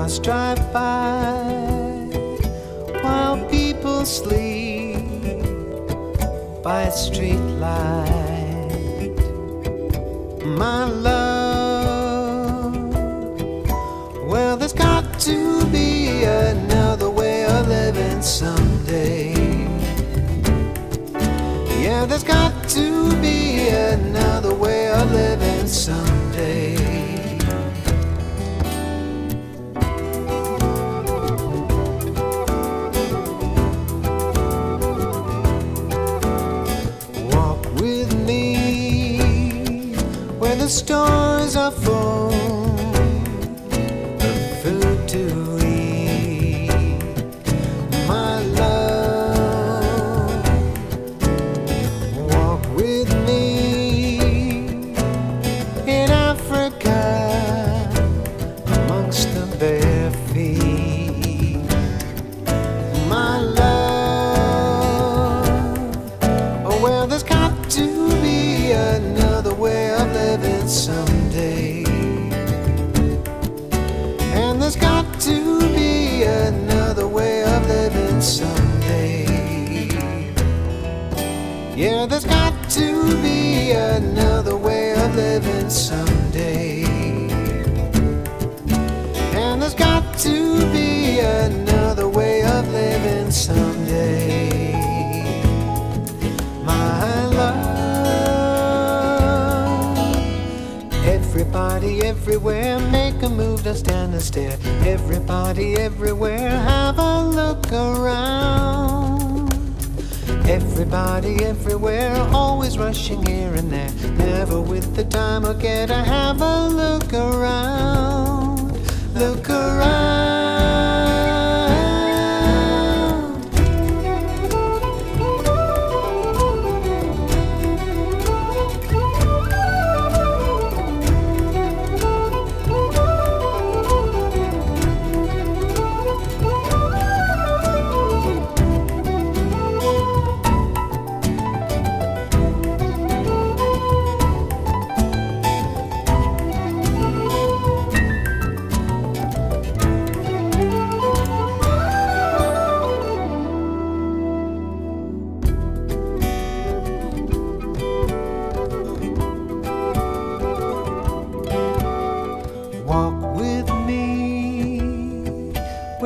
cars drive by while people sleep by a street light. My love, well, there's got to be another way of living someday. Yeah, there's got to be another way of living someday. Stars are full of food to Yeah, there's got to be another way of living someday. And there's got to be another way of living someday. My love. Everybody everywhere, make a move, don't stand and stare. Everybody everywhere, have a look around. Everybody everywhere, always rushing here and there. Never with the time or care to have a look around. Look around.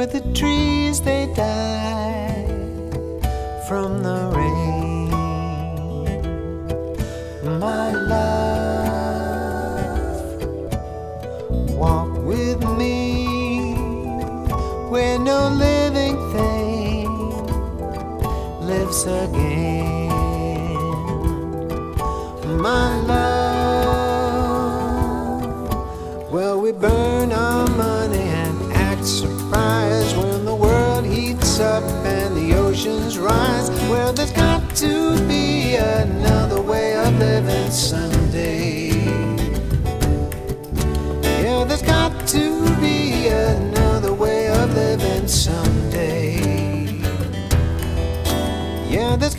Where the trees they die from the rain. My love, walk with me where no living thing lives again. My love. Well, we burn Yeah, there's